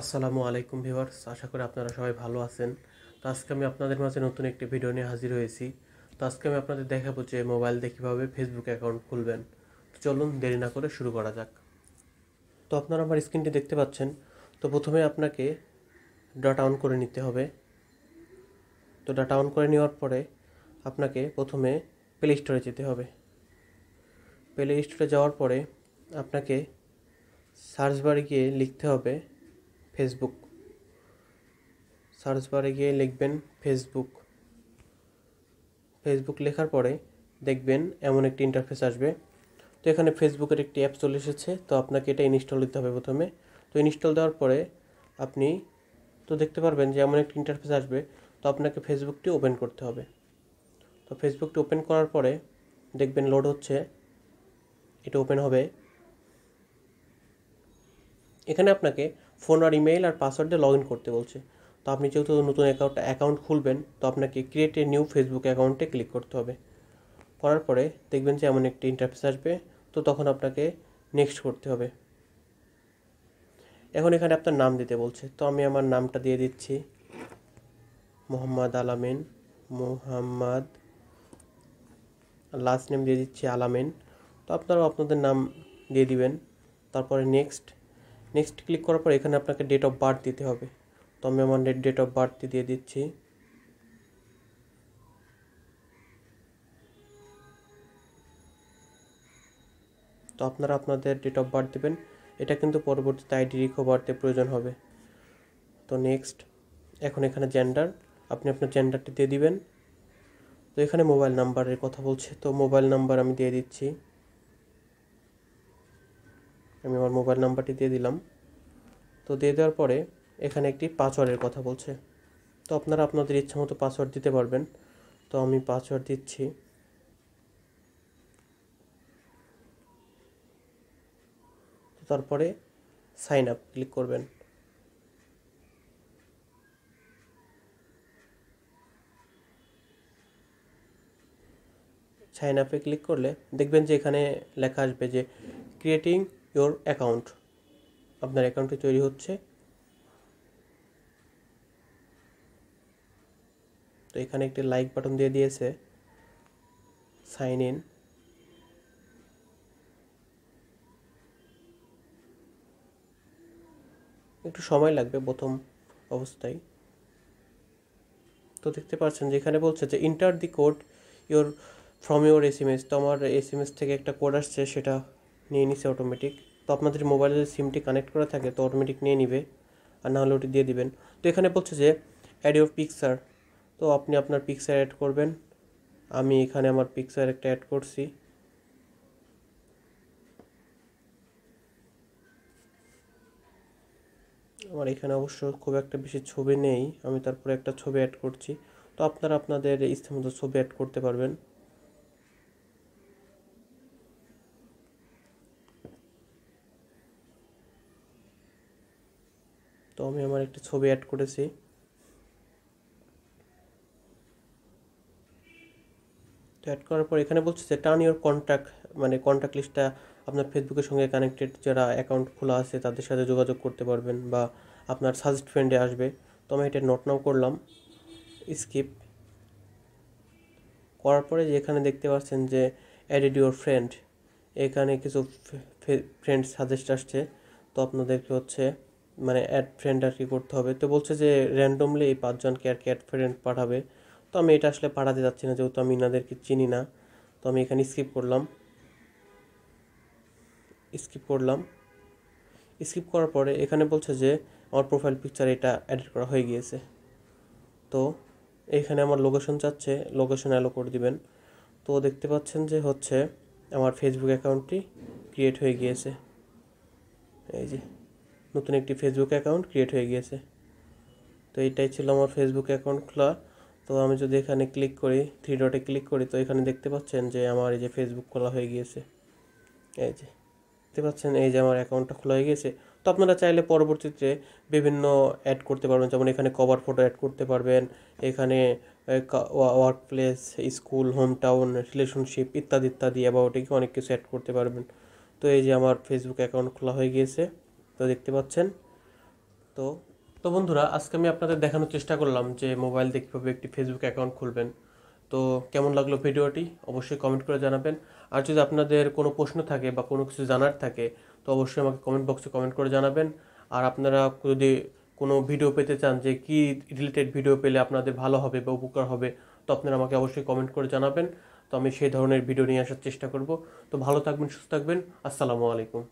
আসসালামু আলাইকুম ভিউয়ার্স, আশা করি আপনারা সবাই ভালো আছেন। তো আজকে আমি আপনাদের মাঝে নতুন একটি ভিডিও নিয়ে হাজির হয়েছি। তো আজকে আমি আপনাদের দেখাবো যে মোবাইল দিয়ে কীভাবে ফেসবুক অ্যাকাউন্ট খুলবেন। তো চলুন দেরি না করে শুরু করা যাক। তো আপনারা আমার স্ক্রিনটি দেখতে পাচ্ছেন। তো প্রথমে আপনাকে ডাটা অন করে নিতে হবে। তো ডাটা অন করে নেওয়ার পরে আপনাকে প্রথমে প্লে স্টোরে যেতে হবে। প্লে স্টোরে যাওয়ার পরে আপনাকে সার্চ বারে গিয়ে লিখতে হবে ফেসবুক সার্চ বারে গিয়ে লিখবেন ফেসবুক ফেসবুক লেখার পরে দেখবেন এমন একটি ইন্টারফেস আসবে। তো এখানে ফেসবুকের একটি অ্যাপ চলে এসেছে। তো আপনাকে এটা ইনস্টল দিতে হবে প্রথমে। তো ইনস্টল দেওয়ার পরে আপনি, তো দেখতে পারবেন যে এমন একটি ইন্টারফেস আসবে। তো আপনাকে ফেসবুকটি ওপেন করতে হবে। তো ফেসবুকটি ওপেন করার পরে দেখবেন লোড হচ্ছে। এটা ওপেন হবে। এখানে আপনাকে ফোন আর ইমেইল আর পাসওয়ার্ড লগ ইন করতে বলছে। তো আপনি যেহেতু নতুন অ্যাকাউন্ট অ্যাকাউন্ট খুলবেন, তো আপনাকে ক্রিয়েট এ নিউ ফেসবুক অ্যাকাউন্টে ক্লিক করতে হবে। করার পরে দেখবেন যে এমন একটি ইন্টারফেস আসবে, তো তখন আপনাকে নেক্সট করতে হবে। এখন এখানে আপনার নাম দিতে বলছে। তো আমি আমার নামটা দিয়ে দিচ্ছি। মোহাম্মদ আলামিন, মোহাম্মদ লাস্ট নেম দিয়ে দিচ্ছি আলামিন। তো আপনারাও আপনাদের নাম দিয়ে দিবেন। তারপরে নেক্সট নেক্সট ক্লিক করার পর এখানে আপনাকে ডেট অফ বার্থ দিতে হবে। তো আমি আমার ডেট অফ বার্থ দিয়ে দিচ্ছি। তো আপনারা আপনাদের ডেট অফ বার্থ দেবেন। এটা কিন্তু পরবর্তীতে আইডি রিকভারতে প্রয়োজন হবে। তো নেক্সট এখন এখানে জেন্ডার আপনি আপনার জেন্ডারটি দিয়ে দিবেন। তো এখানে মোবাইল নাম্বারের কথা বলছে। তো মোবাইল নাম্বার আমি দিয়ে দিচ্ছি। আমি আমার মোবাইল নাম্বারটি দিয়ে দিলাম। তো দিয়ে দেওয়ার পরে এখানে একটি পাসওয়ার্ডের কথা বলছে। তো আপনারা আপনাদের ইচ্ছা মতো পাসওয়ার্ড দিতে পারবেন। তো আমি পাসওয়ার্ড দিচ্ছি। তারপরে সাইন আপ ক্লিক করবেন। সাইন আপে ক্লিক করলে দেখবেন যে এখানে লেখা আসবে যে ক্রিয়েটিং ইওর অ্যাকাউন্ট। আপনার অ্যাকাউন্টটি তৈরি হচ্ছে। তো এখানে একটি লাইক বাটন দিয়ে দিয়েছে। সাইন ইন একটু সময় লাগবে প্রথম অবস্থায়। তো দেখতে পাচ্ছেন যে এখানে বলছে যে enter the code your from your S M S তো আমার এস এম এস থেকে একটা কোড আসছে, সেটা নিয়ে নিছে অটোমেটিক তো আপনাদের মোবাইলে যদি সিমটি কানেক্ট করা থাকে, তো অটোমেটিক নিয়ে নিবে আর না হলে ওটি দিয়ে দিবেন। তো এখানে বলছে যে অ্যাড ইউর পিকচার তো আপনি আপনার পিকচার অ্যাড করবেন। আমি এখানে আমার পিকচার একটা অ্যাড করছি। আমার এখানে অবশ্য খুব একটা বেশি ছবি নেই। আমি তারপরে একটা ছবি অ্যাড করছি। তো আপনারা আপনাদের ইচ্ছে মতো ছবি অ্যাড করতে পারবেন। তো আমি আমার একটি ছবি অ্যাড করেছি। তো অ্যাড করার পর এখানে বলছে যে টার্ন ইওর কন্ট্যাক্ট মানে কন্ট্যাক্ট লিস্টটা আপনার ফেসবুকের সঙ্গে কানেক্টেড যারা অ্যাকাউন্ট খোলা আছে, তাদের সাথে যোগাযোগ করতে পারবেন বা আপনার সাজেস্ট ফ্রেন্ডে আসবে। তো আমি এটা নোট নাও করলাম। স্কিপ করার পরে যেখানে দেখতে পাচ্ছেন যে অ্যাডেড ইউর ফ্রেন্ড এখানে কিছু ফ্রেন্ড সাজেস্ট আসছে। তো আপনাদেরকে হচ্ছে মানে অ্যাড ফ্রেন্ড আর কি করতে হবে। তো বলছে যে র্যান্ডমলি এই পাঁচজনকে আর কি অ্যাড ফ্রেন্ড পাঠাবে। তো আমি এটা আসলে পাঠাতে যাচ্ছি না, যেহেতু আমি ইনাদেরকে চিনি না। তো আমি এখানে স্কিপ করলাম। স্কিপ করলাম। স্কিপ করার পরে এখানে বলছে যে, আমার প্রোফাইল পিকচার এটা এডিট করা হয়ে গিয়েছে। তো এখানে আমার লোকেশন চাচ্ছে লোকেশন অ্যালো করে দিবেন। তো দেখতে পাচ্ছেন যে হচ্ছে, আমার ফেসবুক অ্যাকাউন্টটি ক্রিয়েট হয়ে গিয়েছে। এই যে। নতুন একটি ফেসবুক অ্যাকাউন্ট ক্রিয়েট হয়ে গিয়েছে। তো এইটাই ছিল আমার ফেসবুক অ্যাকাউন্ট খোলা। তো আমি যদি এখানে ক্লিক করি থ্রি ডটে ক্লিক করি, তো এখানে দেখতে পাচ্ছেন যে আমার এই যে ফেসবুক খোলা হয়ে গিয়েছে। এই যে, দেখতে পাচ্ছেন এই যে আমার অ্যাকাউন্টটা খোলা হয়ে গিয়েছে। তো আপনারা চাইলে পরবর্তীতে বিভিন্ন অ্যাড করতে পারবেন। যেমন এখানে কভার ফটো অ্যাড করতে পারবেন, এখানে work place school home town relationship ইত্যাদি ইত্যাদি অ্যাবাউটিকে অনেক কিছু অ্যাড করতে পারবেন। তো এই যে আমার ফেসবুক অ্যাকাউন্ট খোলা হয়ে গিয়েছে। তো দেখতে পাচ্ছেন। তো তো বন্ধুরা, আজকে আমি আপনাদের দেখানোর চেষ্টা করলাম যে মোবাইল দিয়ে কীভাবে একটি ফেসবুক অ্যাকাউন্ট খুলবেন। তো কেমন লাগল ভিডিওটি? অবশ্যই কমেন্ট করে জানাবেন। আর যদি আপনাদের কোনো প্রশ্ন থাকে বা কোনো কিছু জানার থাকে, তো অবশ্যই আমাকে কমেন্ট বক্সে কমেন্ট করে জানাবেন। আর আপনারা যদি কোনো ভিডিও পেতে চান যে কি রিলেটেড ভিডিও পেলে আপনাদের ভালো হবে বা উপকার হবে, তো আপনারা আমাকে অবশ্যই কমেন্ট করে জানাবেন। তো আমি সেই ধরনের ভিডিও নিয়ে আসার চেষ্টা করব। তো ভালো থাকবেন, সুস্থ থাকবেন। আসসালামু আলাইকুম।